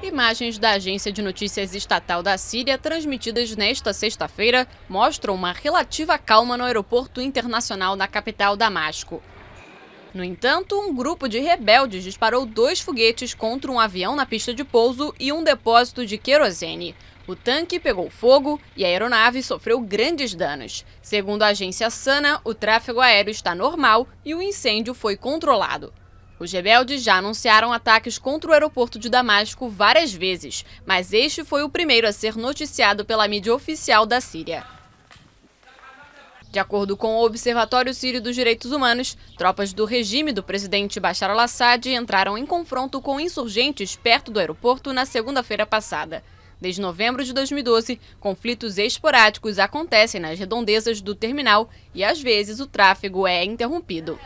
Imagens da agência de notícias estatal da Síria, transmitidas nesta sexta-feira, mostram uma relativa calma no aeroporto internacional da capital Damasco. No entanto, um grupo de rebeldes disparou dois foguetes contra um avião na pista de pouso e um depósito de querosene. O tanque pegou fogo e a aeronave sofreu grandes danos. Segundo a agência Sana, o tráfego aéreo está normal e o incêndio foi controlado. Os rebeldes já anunciaram ataques contra o aeroporto de Damasco várias vezes, mas este foi o primeiro a ser noticiado pela mídia oficial da Síria. De acordo com o Observatório Sírio dos Direitos Humanos, tropas do regime do presidente Bashar al-Assad entraram em confronto com insurgentes perto do aeroporto na segunda-feira passada. Desde novembro de 2012, conflitos esporádicos acontecem nas redondezas do terminal e às vezes o tráfego é interrompido.